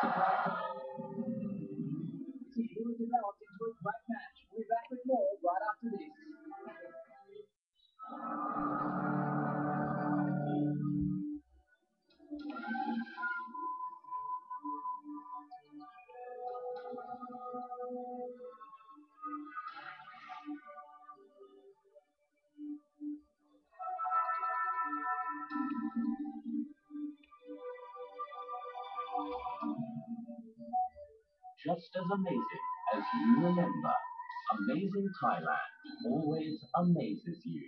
See who. We'll back with more right after this. just as amazing as you remember. Amazing Thailand always amazes you.